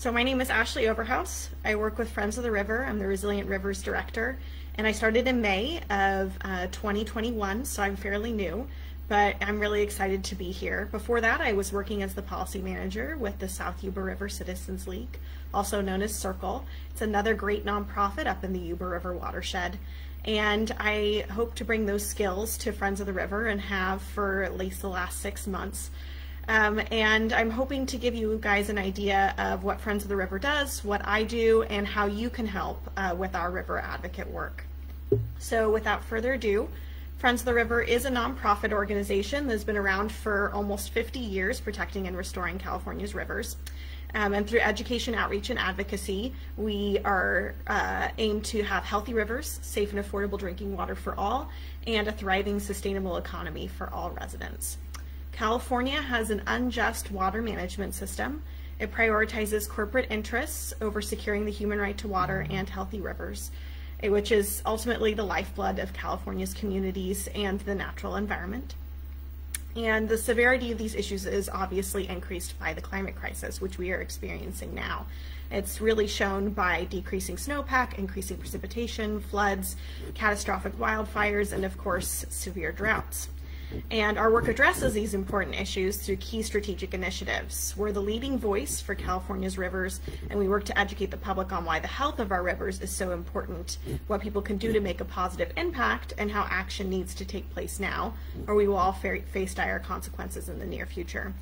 So my name is Ashley Overhouse. I work with Friends of the River. I'm the Resilient Rivers Director, and I started in May of uh, 2021, so I'm fairly new, but I'm really excited to be here. Before that, I was working as the policy manager with the South Yuba River Citizens League, also known as SYRCL. It's another great nonprofit up in the Yuba River watershed. And I hope to bring those skills to Friends of the River and have for at least the last six months. Um, and I'm hoping to give you guys an idea of what Friends of the River does, what I do, and how you can help uh, with our river advocate work. So without further ado, Friends of the River is a nonprofit organization that's been around for almost 50 years protecting and restoring California's rivers. Um, and through education, outreach, and advocacy, we are uh, aimed to have healthy rivers, safe and affordable drinking water for all, and a thriving, sustainable economy for all residents. California has an unjust water management system. It prioritizes corporate interests over securing the human right to water and healthy rivers, eh, which is ultimately the lifeblood of California's communities and the natural environment. And the severity of these issues is obviously increased by the climate crisis, which we are experiencing now. It's really shown by decreasing snowpack, increasing precipitation, floods, catastrophic wildfires, and of course, severe droughts. And our work addresses these important issues through key strategic initiatives. We're the leading voice for California's rivers, and we work to educate the public on why the health of our rivers is so important, what people can do to make a positive impact, and how action needs to take place now, or we will all face dire consequences in the near future.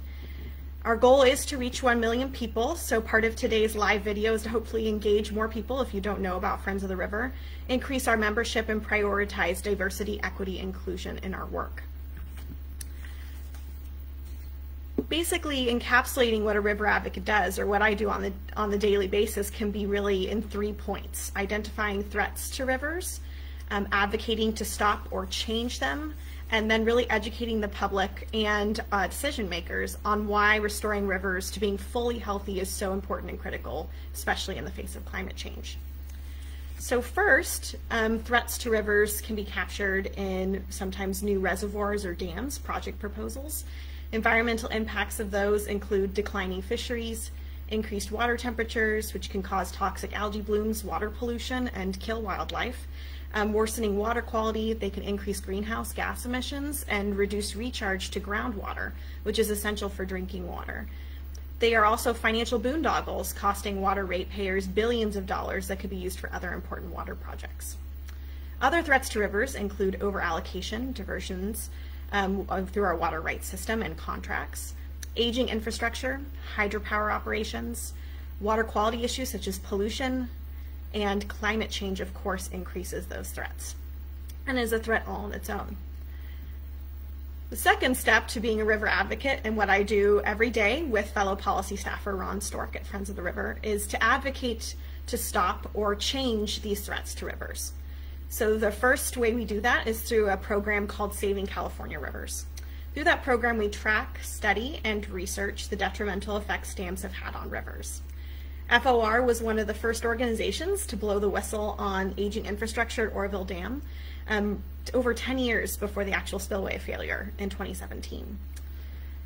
Our goal is to reach 1 million people, so part of today's live video is to hopefully engage more people if you don't know about Friends of the River, increase our membership, and prioritize diversity, equity, inclusion in our work. Basically encapsulating what a river advocate does or what I do on the on the daily basis can be really in three points identifying threats to rivers um, advocating to stop or change them and then really educating the public and uh, decision makers on why restoring rivers to being fully healthy is so important and critical especially in the face of climate change so first, um, threats to rivers can be captured in sometimes new reservoirs or dams project proposals. Environmental impacts of those include declining fisheries, increased water temperatures, which can cause toxic algae blooms, water pollution, and kill wildlife. Um, worsening water quality, they can increase greenhouse gas emissions and reduce recharge to groundwater, which is essential for drinking water. They are also financial boondoggles, costing water ratepayers billions of dollars that could be used for other important water projects. Other threats to rivers include overallocation, diversions, um, through our water rights system and contracts, aging infrastructure, hydropower operations, water quality issues such as pollution, and climate change, of course, increases those threats and is a threat all on its own. The second step to being a river advocate and what I do every day with fellow policy staffer Ron Stork at Friends of the River is to advocate to stop or change these threats to rivers. So the first way we do that is through a program called Saving California Rivers. Through that program, we track, study, and research the detrimental effects dams have had on rivers. FOR was one of the first organizations to blow the whistle on aging infrastructure at Oroville Dam um, over 10 years before the actual spillway failure in 2017.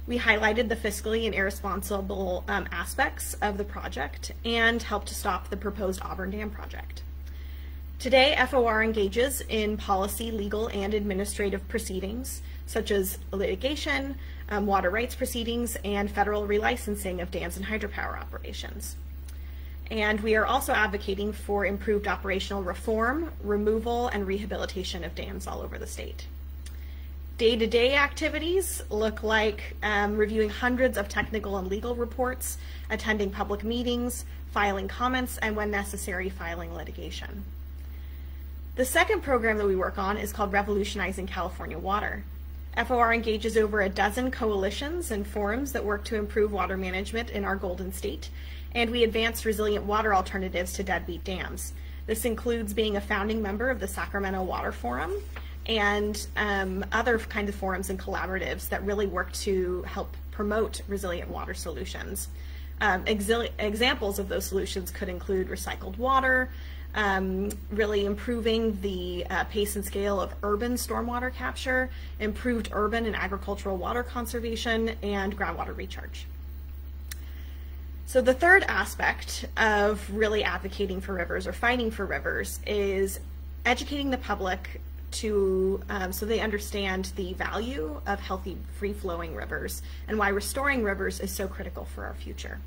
We highlighted the fiscally and irresponsible um, aspects of the project and helped to stop the proposed Auburn Dam project. Today, FOR engages in policy, legal, and administrative proceedings, such as litigation, um, water rights proceedings, and federal relicensing of dams and hydropower operations. And we are also advocating for improved operational reform, removal, and rehabilitation of dams all over the state. Day-to-day -day activities look like um, reviewing hundreds of technical and legal reports, attending public meetings, filing comments, and when necessary, filing litigation. The second program that we work on is called Revolutionizing California Water. FOR engages over a dozen coalitions and forums that work to improve water management in our Golden State, and we advance resilient water alternatives to deadbeat dams. This includes being a founding member of the Sacramento Water Forum and um, other kinds of forums and collaboratives that really work to help promote resilient water solutions. Um, examples of those solutions could include recycled water, um, really improving the uh, pace and scale of urban stormwater capture, improved urban and agricultural water conservation, and groundwater recharge. So the third aspect of really advocating for rivers or fighting for rivers is educating the public to um, so they understand the value of healthy free-flowing rivers and why restoring rivers is so critical for our future.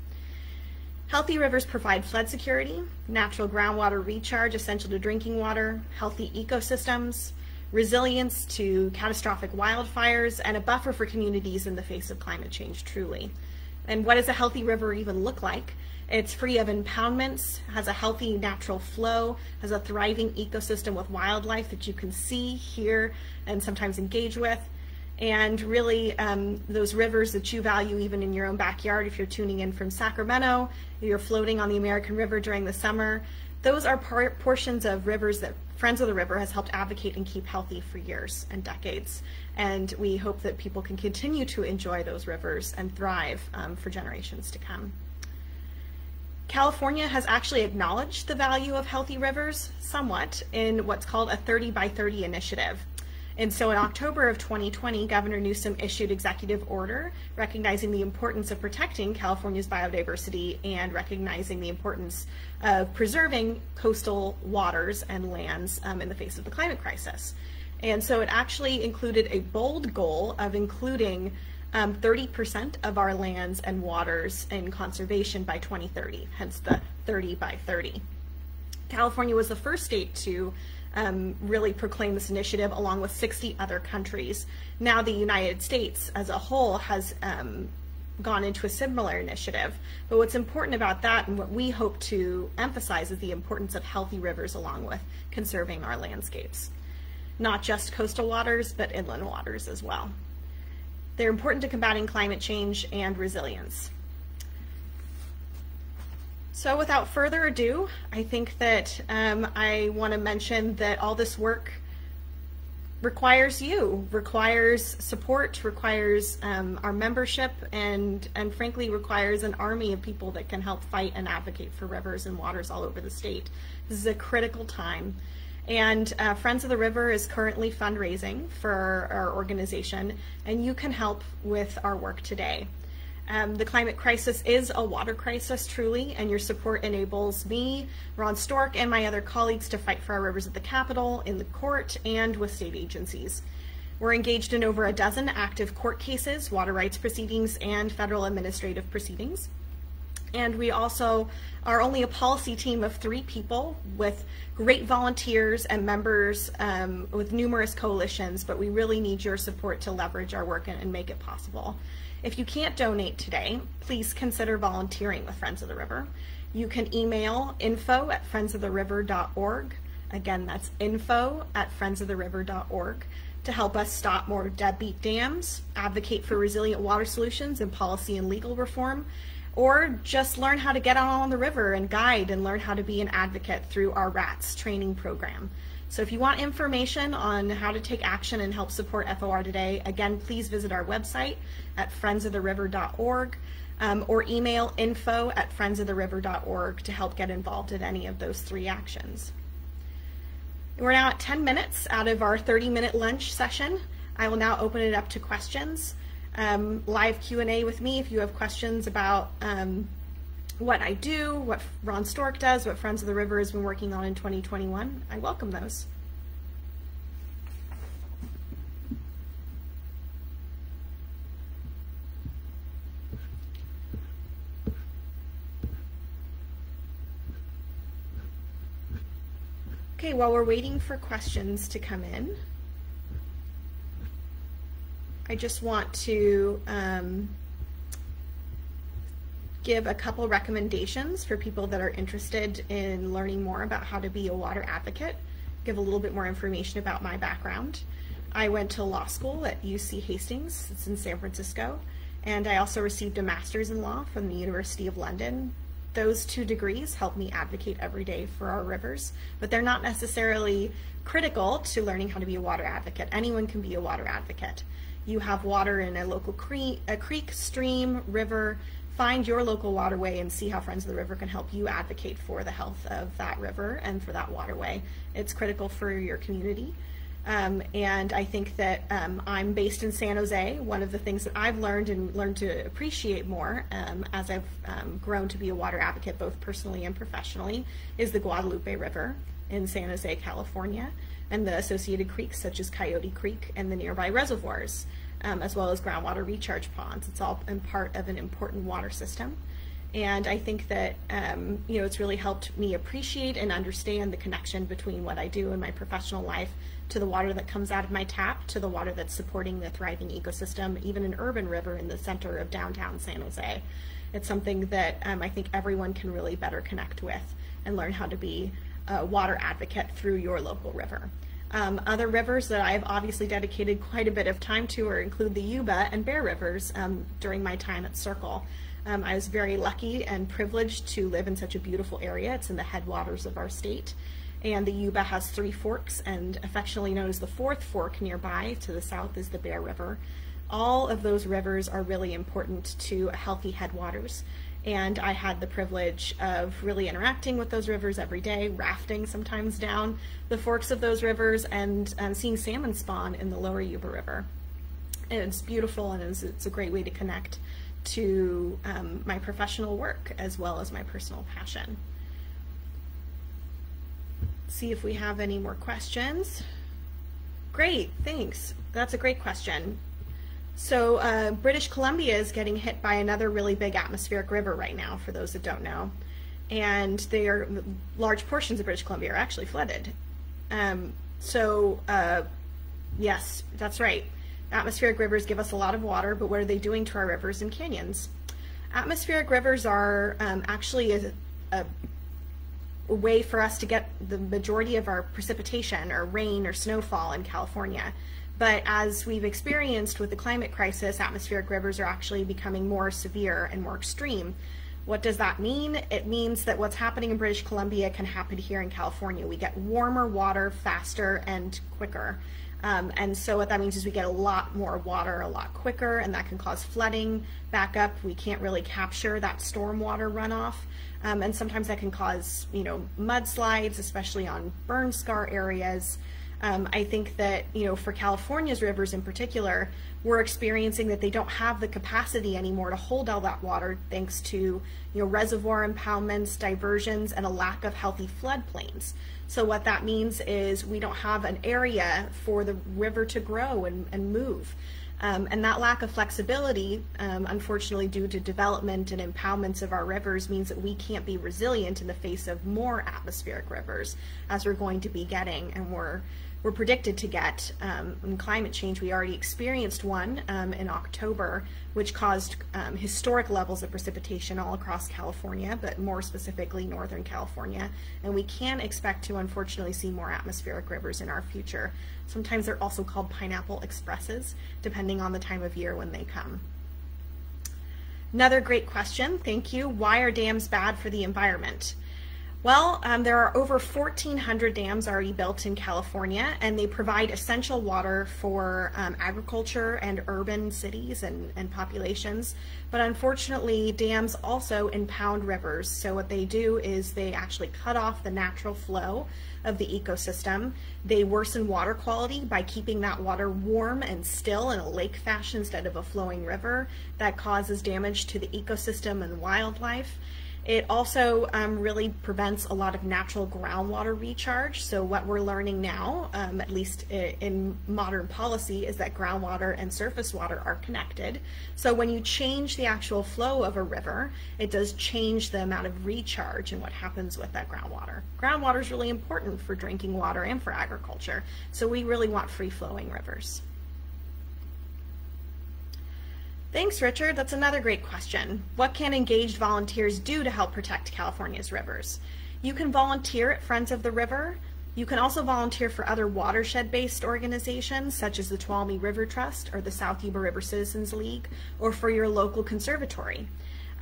Healthy rivers provide flood security, natural groundwater recharge essential to drinking water, healthy ecosystems, resilience to catastrophic wildfires, and a buffer for communities in the face of climate change truly. And what does a healthy river even look like? It's free of impoundments, has a healthy natural flow, has a thriving ecosystem with wildlife that you can see, hear, and sometimes engage with. And really, um, those rivers that you value even in your own backyard, if you're tuning in from Sacramento, you're floating on the American River during the summer, those are par- portions of rivers that Friends of the River has helped advocate and keep healthy for years and decades. And we hope that people can continue to enjoy those rivers and thrive um, for generations to come. California has actually acknowledged the value of healthy rivers somewhat in what's called a 30 by 30 initiative. And so in October of 2020, Governor Newsom issued executive order recognizing the importance of protecting California's biodiversity and recognizing the importance of preserving coastal waters and lands um, in the face of the climate crisis. And so it actually included a bold goal of including um, 30% of our lands and waters in conservation by 2030, hence the 30 by 30. California was the first state to um, really proclaim this initiative along with 60 other countries. Now the United States as a whole has um, gone into a similar initiative. But what's important about that and what we hope to emphasize is the importance of healthy rivers along with conserving our landscapes. Not just coastal waters, but inland waters as well. They're important to combating climate change and resilience. So without further ado, I think that um, I want to mention that all this work requires you, requires support, requires um, our membership, and and frankly requires an army of people that can help fight and advocate for rivers and waters all over the state. This is a critical time. And uh, Friends of the River is currently fundraising for our organization, and you can help with our work today. Um, the climate crisis is a water crisis, truly, and your support enables me, Ron Stork, and my other colleagues to fight for our rivers at the Capitol, in the court, and with state agencies. We're engaged in over a dozen active court cases, water rights proceedings, and federal administrative proceedings. And we also are only a policy team of three people with great volunteers and members um, with numerous coalitions, but we really need your support to leverage our work and, and make it possible. If you can't donate today, please consider volunteering with Friends of the River. You can email info at friendsoftheriver.org. Again, that's info at friendsoftheriver.org to help us stop more deadbeat dams, advocate for resilient water solutions and policy and legal reform, or just learn how to get out on the river and guide and learn how to be an advocate through our RATS training program. So if you want information on how to take action and help support FOR today, again, please visit our website at friendsoftheriver.org um, or email info at friendsoftheriver.org to help get involved in any of those three actions. We're now at 10 minutes out of our 30 minute lunch session. I will now open it up to questions um, live Q&A with me if you have questions about um, what I do, what Ron Stork does, what Friends of the River has been working on in 2021. I welcome those. Okay, while we're waiting for questions to come in, I just want to um, give a couple recommendations for people that are interested in learning more about how to be a water advocate, give a little bit more information about my background. I went to law school at UC Hastings, it's in San Francisco, and I also received a master's in law from the University of London. Those two degrees help me advocate every day for our rivers, but they're not necessarily critical to learning how to be a water advocate. Anyone can be a water advocate you have water in a local creek, a creek, stream, river, find your local waterway and see how Friends of the River can help you advocate for the health of that river and for that waterway. It's critical for your community. Um, and I think that um, I'm based in San Jose. One of the things that I've learned and learned to appreciate more um, as I've um, grown to be a water advocate, both personally and professionally, is the Guadalupe River in San Jose, California, and the associated creeks such as Coyote Creek and the nearby reservoirs, um, as well as groundwater recharge ponds. It's all part of an important water system. And I think that um, you know it's really helped me appreciate and understand the connection between what I do in my professional life to the water that comes out of my tap, to the water that's supporting the thriving ecosystem, even an urban river in the center of downtown San Jose. It's something that um, I think everyone can really better connect with and learn how to be a water advocate through your local river. Um, other rivers that I've obviously dedicated quite a bit of time to are include the Yuba and Bear Rivers um, during my time at SYRCL. Um, I was very lucky and privileged to live in such a beautiful area. It's in the headwaters of our state and the Yuba has three forks and affectionately known as the fourth fork nearby to the south is the Bear River. All of those rivers are really important to healthy headwaters and I had the privilege of really interacting with those rivers every day, rafting sometimes down the forks of those rivers and um, seeing salmon spawn in the lower Yuba River. And it's beautiful and it's, it's, a great way to connect to um, my professional work as well as my personal passion see if we have any more questions. Great, thanks. That's a great question. So uh, British Columbia is getting hit by another really big atmospheric river right now, for those that don't know. And they are, large portions of British Columbia are actually flooded. Um, so uh, yes, that's right. Atmospheric rivers give us a lot of water, but what are they doing to our rivers and canyons? Atmospheric rivers are um, actually a, a a way for us to get the majority of our precipitation or rain or snowfall in California. But as we've experienced with the climate crisis, atmospheric rivers are actually becoming more severe and more extreme. What does that mean? It means that what's happening in British Columbia can happen here in California. We get warmer water faster and quicker. Um, and so what that means is we get a lot more water a lot quicker and that can cause flooding back up. We can't really capture that stormwater runoff. Um, and sometimes that can cause, you know, mudslides, especially on burn scar areas. Um, I think that, you know, for California's rivers in particular, we're experiencing that they don't have the capacity anymore to hold all that water thanks to, you know, reservoir impoundments, diversions, and a lack of healthy floodplains. So what that means is we don't have an area for the river to grow and, and move. Um, and that lack of flexibility, um, unfortunately, due to development and impoundments of our rivers, means that we can't be resilient in the face of more atmospheric rivers, as we're going to be getting, and we're we're predicted to get. Um, in climate change, we already experienced one um, in October, which caused um, historic levels of precipitation all across California, but more specifically Northern California. And we can expect to, unfortunately, see more atmospheric rivers in our future. Sometimes they're also called pineapple expresses, depending on the time of year when they come. Another great question, thank you. Why are dams bad for the environment? Well, um, there are over 1,400 dams already built in California, and they provide essential water for um, agriculture and urban cities and, and populations. But unfortunately, dams also impound rivers. So what they do is they actually cut off the natural flow of the ecosystem. They worsen water quality by keeping that water warm and still in a lake fashion instead of a flowing river. That causes damage to the ecosystem and wildlife. It also um, really prevents a lot of natural groundwater recharge. So what we're learning now, um, at least in modern policy, is that groundwater and surface water are connected. So when you change the actual flow of a river, it does change the amount of recharge and what happens with that groundwater. Groundwater is really important for drinking water and for agriculture. So we really want free flowing rivers. Thanks, Richard. That's another great question. What can engaged volunteers do to help protect California's rivers? You can volunteer at Friends of the River. You can also volunteer for other watershed-based organizations such as the Tuolumne River Trust or the South Yuba River Citizens League or for your local conservatory.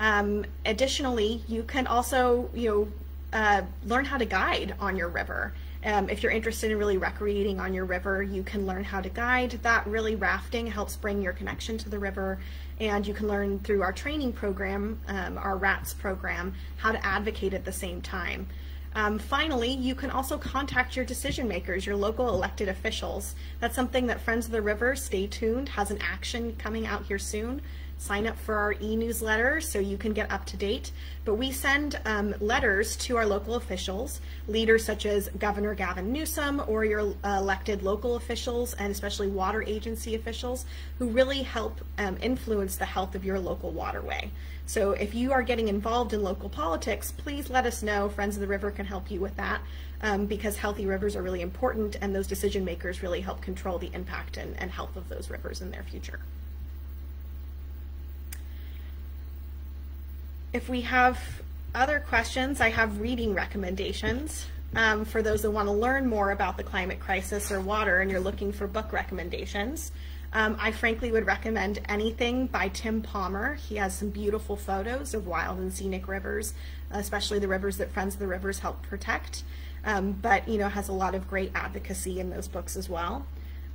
Um, additionally, you can also you know, uh, learn how to guide on your river. Um, if you're interested in really recreating on your river, you can learn how to guide. That really rafting helps bring your connection to the river and you can learn through our training program, um, our RATS program, how to advocate at the same time. Um, finally, you can also contact your decision makers, your local elected officials. That's something that Friends of the River, stay tuned, has an action coming out here soon. Sign up for our e-newsletter so you can get up to date. But we send um, letters to our local officials, leaders such as Governor Gavin Newsom or your uh, elected local officials and especially water agency officials who really help um, influence the health of your local waterway. So if you are getting involved in local politics, please let us know. Friends of the River can help you with that um, because healthy rivers are really important and those decision makers really help control the impact and, and health of those rivers in their future. If we have other questions, I have reading recommendations. Um, for those that want to learn more about the climate crisis or water and you're looking for book recommendations. Um, I frankly would recommend anything by Tim Palmer. He has some beautiful photos of wild and scenic rivers, especially the rivers that Friends of the Rivers help protect, um, but you know has a lot of great advocacy in those books as well.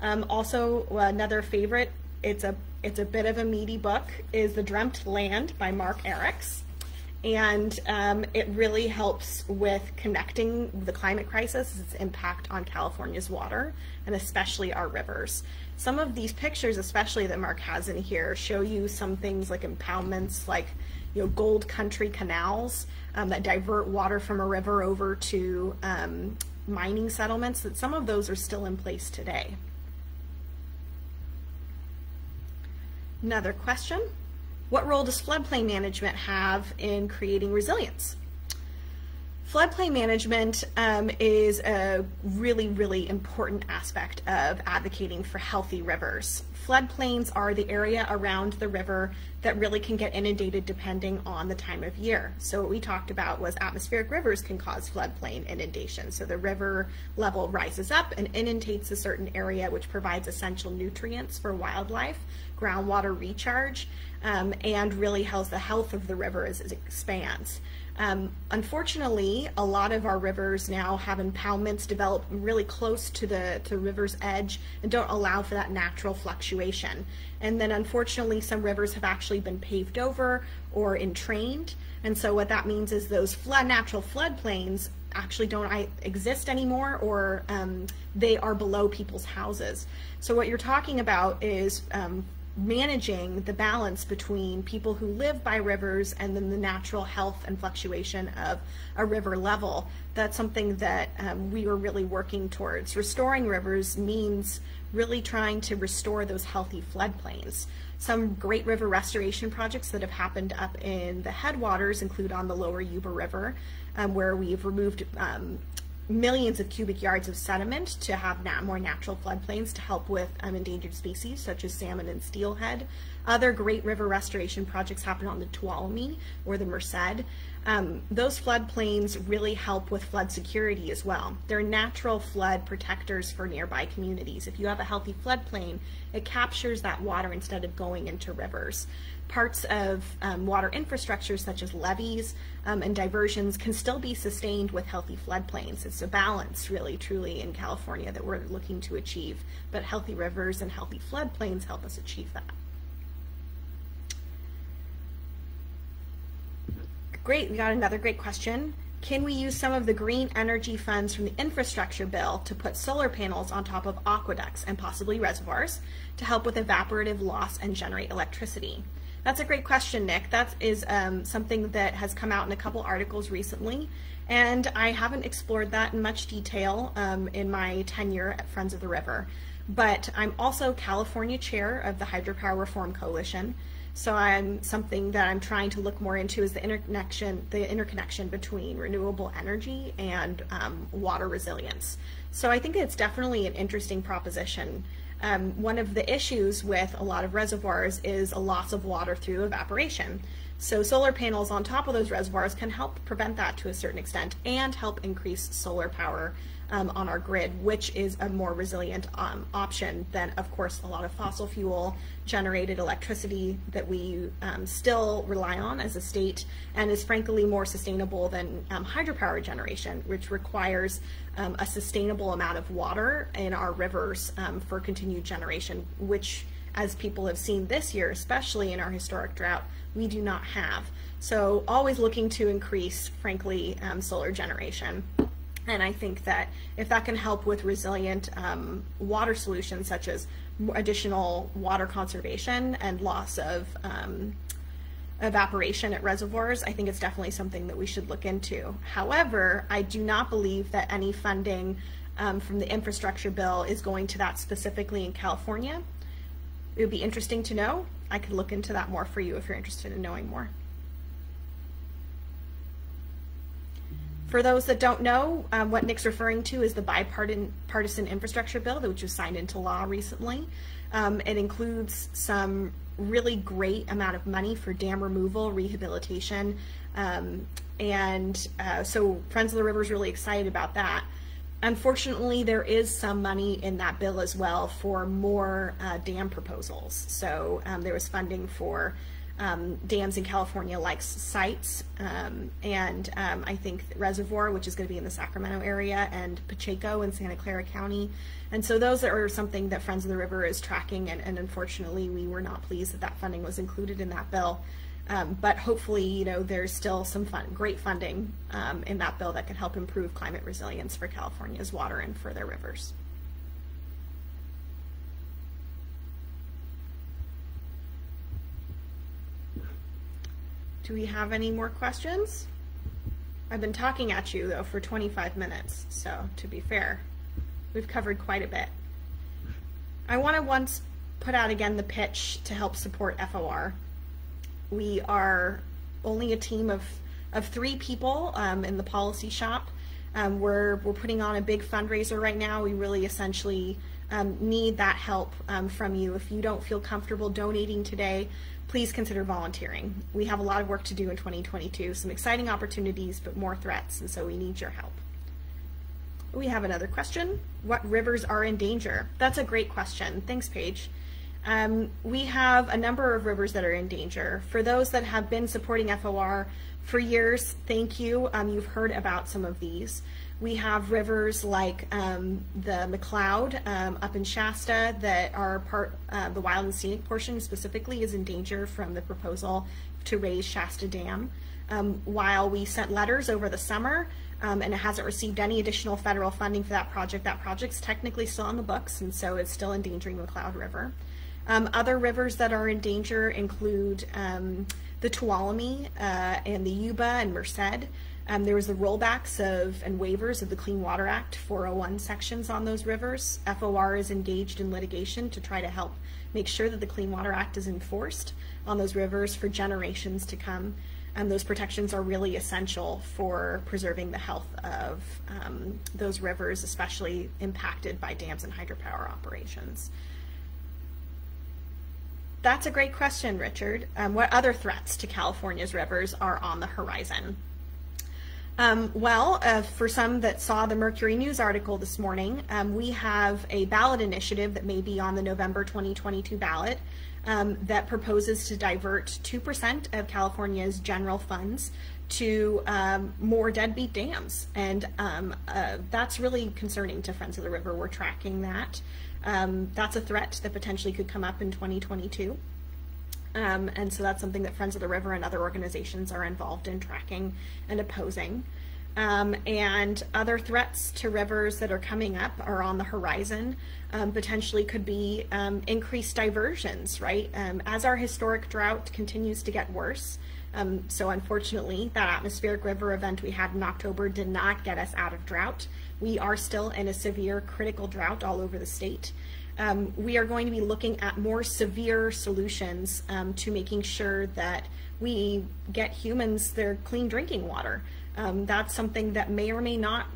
Um, also, another favorite, it's a, it's a bit of a meaty book, is The Dreamt Land by Mark Arax and um, it really helps with connecting the climate crisis, its impact on California's water, and especially our rivers. Some of these pictures, especially that Mark has in here, show you some things like impoundments, like you know, gold country canals um, that divert water from a river over to um, mining settlements, that some of those are still in place today. Another question. What role does floodplain management have in creating resilience? Floodplain management um, is a really, really important aspect of advocating for healthy rivers. Floodplains are the area around the river that really can get inundated depending on the time of year. So what we talked about was atmospheric rivers can cause floodplain inundation. So the river level rises up and inundates a certain area which provides essential nutrients for wildlife, groundwater recharge, um, and really helps the health of the river as it expands. Um, unfortunately, a lot of our rivers now have impoundments developed really close to the to river's edge and don't allow for that natural fluctuation. And then unfortunately, some rivers have actually been paved over or entrained. And so what that means is those flood, natural floodplains actually don't exist anymore or um, they are below people's houses. So what you're talking about is um, managing the balance between people who live by rivers and then the natural health and fluctuation of a river level. That's something that um, we were really working towards. Restoring rivers means really trying to restore those healthy floodplains. Some great river restoration projects that have happened up in the headwaters include on the lower Yuba River, um, where we've removed um, millions of cubic yards of sediment to have nat more natural floodplains to help with um, endangered species such as salmon and steelhead. Other great river restoration projects happen on the Tuolumne or the Merced. Um, those floodplains really help with flood security as well. They're natural flood protectors for nearby communities. If you have a healthy floodplain, it captures that water instead of going into rivers parts of um, water infrastructure such as levees um, and diversions can still be sustained with healthy floodplains. It's a balance really truly in California that we're looking to achieve, but healthy rivers and healthy floodplains help us achieve that. Great, we got another great question. Can we use some of the green energy funds from the infrastructure bill to put solar panels on top of aqueducts and possibly reservoirs to help with evaporative loss and generate electricity? That's a great question, Nick. That is um, something that has come out in a couple articles recently, and I haven't explored that in much detail um, in my tenure at Friends of the River. But I'm also California chair of the Hydropower Reform Coalition, so I'm something that I'm trying to look more into is the interconnection, the interconnection between renewable energy and um, water resilience. So I think it's definitely an interesting proposition. Um, one of the issues with a lot of reservoirs is a loss of water through evaporation. So solar panels on top of those reservoirs can help prevent that to a certain extent and help increase solar power um, on our grid, which is a more resilient um, option than, of course, a lot of fossil fuel generated electricity that we um, still rely on as a state and is frankly more sustainable than um, hydropower generation, which requires um, a sustainable amount of water in our rivers um, for continued generation, which as people have seen this year, especially in our historic drought, we do not have. So always looking to increase, frankly, um, solar generation. And I think that if that can help with resilient um, water solutions such as additional water conservation and loss of um, evaporation at reservoirs, I think it's definitely something that we should look into. However, I do not believe that any funding um, from the infrastructure bill is going to that specifically in California. It would be interesting to know. I could look into that more for you if you're interested in knowing more. For those that don't know, um, what Nick's referring to is the bipartisan infrastructure bill, which was signed into law recently. Um, it includes some really great amount of money for dam removal, rehabilitation, um, and uh, so Friends of the River is really excited about that. Unfortunately, there is some money in that bill as well for more uh, dam proposals. So um, there was funding for um, dams in California like Sites um, and um, I think Reservoir, which is going to be in the Sacramento area, and Pacheco in Santa Clara County. And so those are something that Friends of the River is tracking, and, and unfortunately, we were not pleased that that funding was included in that bill. Um, but hopefully, you know, there's still some fun, great funding um, in that bill that can help improve climate resilience for California's water and for their rivers. Do we have any more questions? I've been talking at you though for 25 minutes, so to be fair, we've covered quite a bit. I want to once put out again the pitch to help support FOR. We are only a team of, of three people um, in the policy shop. Um, we're, we're putting on a big fundraiser right now. We really essentially um, need that help um, from you. If you don't feel comfortable donating today, please consider volunteering. We have a lot of work to do in 2022, some exciting opportunities, but more threats, and so we need your help. We have another question. What rivers are in danger? That's a great question. Thanks, Paige. Um, we have a number of rivers that are in danger. For those that have been supporting FOR for years, thank you. Um, you've heard about some of these. We have rivers like um, the McCloud um, up in Shasta that are part, uh, the wild and scenic portion specifically is in danger from the proposal to raise Shasta Dam. Um, while we sent letters over the summer um, and it hasn't received any additional federal funding for that project, that project's technically still on the books and so it's still endangering the McCloud River. Um, other rivers that are in danger include um, the Tuolumne uh, and the Yuba and Merced. Um, there was the rollbacks of and waivers of the Clean Water Act 401 sections on those rivers. FOR is engaged in litigation to try to help make sure that the Clean Water Act is enforced on those rivers for generations to come. And those protections are really essential for preserving the health of um, those rivers, especially impacted by dams and hydropower operations. That's a great question, Richard. Um, what other threats to California's rivers are on the horizon? Um, well, uh, for some that saw the Mercury News article this morning, um, we have a ballot initiative that may be on the November 2022 ballot um, that proposes to divert 2% of California's general funds to um, more deadbeat dams. And um, uh, that's really concerning to Friends of the River. We're tracking that. Um, that's a threat that potentially could come up in 2022. Um, and so that's something that Friends of the River and other organizations are involved in tracking and opposing. Um, and other threats to rivers that are coming up are on the horizon. Um, potentially could be um, increased diversions, right? Um, as our historic drought continues to get worse, um, so unfortunately, that atmospheric river event we had in October did not get us out of drought. We are still in a severe critical drought all over the state um, we are going to be looking at more severe solutions um, to making sure that we get humans their clean drinking water. Um, that's something that may or may not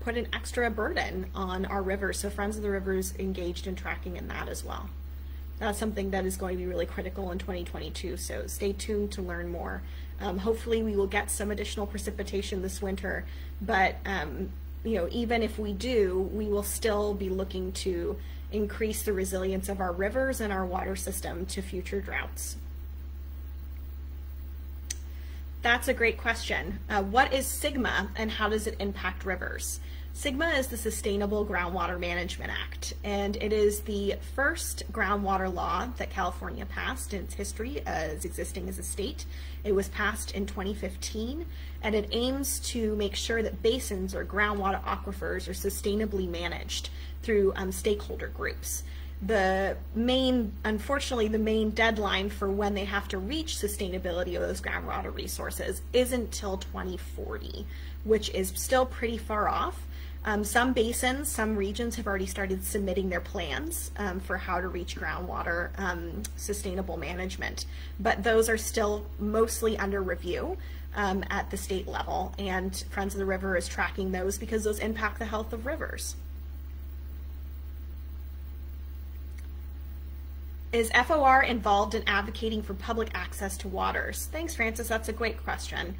put an extra burden on our rivers. So Friends of the Rivers engaged in tracking in that as well. That's something that is going to be really critical in 2022. So stay tuned to learn more. Um, hopefully we will get some additional precipitation this winter, but um, you know, even if we do, we will still be looking to increase the resilience of our rivers and our water system to future droughts? That's a great question. Uh, what is SGMA and how does it impact rivers? SGMA is the Sustainable Groundwater Management Act, and it is the first groundwater law that California passed in its history as existing as a state. It was passed in 2015, and it aims to make sure that basins or groundwater aquifers are sustainably managed through um, stakeholder groups the main, unfortunately, the main deadline for when they have to reach sustainability of those groundwater resources isn't till 2040, which is still pretty far off. Um, some basins, some regions have already started submitting their plans um, for how to reach groundwater um, sustainable management, but those are still mostly under review um, at the state level, and Friends of the River is tracking those because those impact the health of rivers. Is FOR involved in advocating for public access to waters? Thanks, Francis. That's a great question.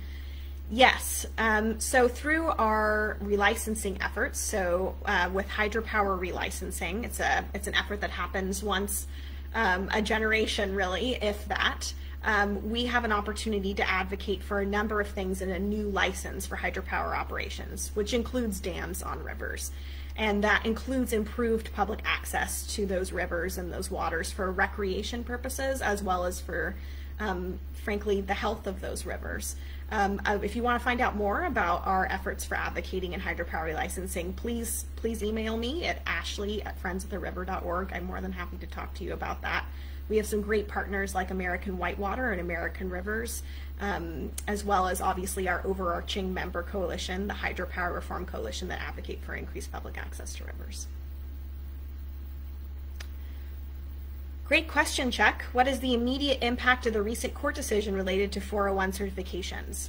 Yes. Um, so through our relicensing efforts, so uh, with hydropower relicensing, it's a it's an effort that happens once um, a generation, really, if that. Um, we have an opportunity to advocate for a number of things in a new license for hydropower operations, which includes dams on rivers. And that includes improved public access to those rivers and those waters for recreation purposes, as well as for, um, frankly, the health of those rivers. Um, uh, if you want to find out more about our efforts for advocating in hydropower licensing, please please email me at ashley at friendsoftheriver.org. I'm more than happy to talk to you about that. We have some great partners like American Whitewater and American Rivers, um, as well as obviously our overarching member coalition, the Hydropower Reform Coalition that advocate for increased public access to rivers. Great question, Chuck. What is the immediate impact of the recent court decision related to 401 certifications?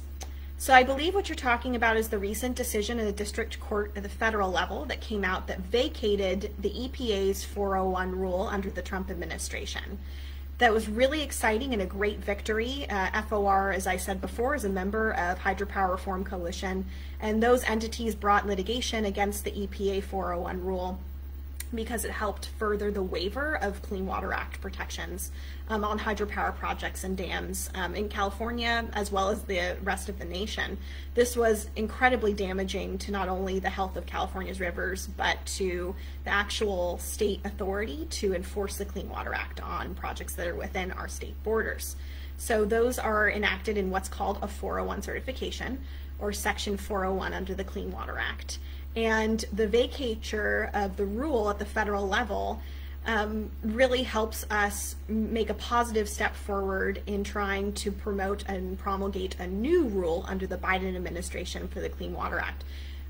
So I believe what you're talking about is the recent decision in the district court at the federal level that came out that vacated the EPA's 401 rule under the Trump administration. That was really exciting and a great victory. Uh, FOR, as I said before, is a member of Hydropower Reform Coalition, and those entities brought litigation against the EPA 401 rule because it helped further the waiver of Clean Water Act protections um, on hydropower projects and dams um, in California as well as the rest of the nation. This was incredibly damaging to not only the health of California's rivers but to the actual state authority to enforce the Clean Water Act on projects that are within our state borders. So those are enacted in what's called a 401 certification or Section 401 under the Clean Water Act. And the vacatur of the rule at the federal level um, really helps us make a positive step forward in trying to promote and promulgate a new rule under the Biden administration for the Clean Water Act.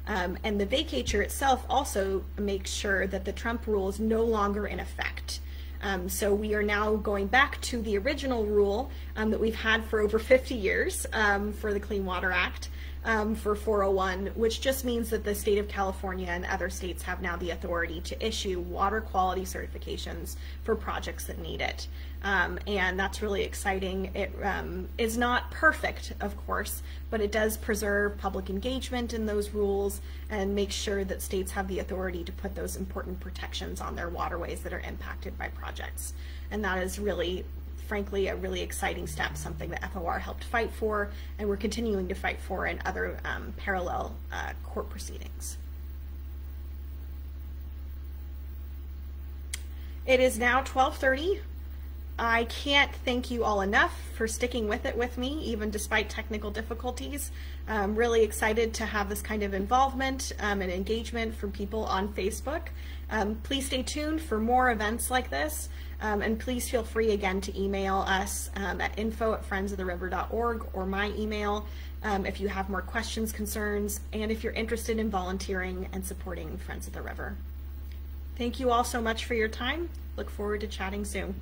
Um, and the vacatur itself also makes sure that the Trump rule is no longer in effect. Um, so we are now going back to the original rule um, that we've had for over 50 years um, for the Clean Water Act um, for 401, which just means that the state of California and other states have now the authority to issue water quality certifications for projects that need it. Um, and that's really exciting. It um, is not perfect, of course, but it does preserve public engagement in those rules and make sure that states have the authority to put those important protections on their waterways that are impacted by projects. And that is really frankly a really exciting step, something that FOR helped fight for, and we're continuing to fight for in other um, parallel uh, court proceedings. It is now 1230. I can't thank you all enough for sticking with it with me, even despite technical difficulties. I'm really excited to have this kind of involvement um, and engagement from people on Facebook. Um, please stay tuned for more events like this. Um, and please feel free again to email us um, at info at friendsoftheriver.org or my email um, if you have more questions, concerns, and if you're interested in volunteering and supporting Friends of the River. Thank you all so much for your time. Look forward to chatting soon.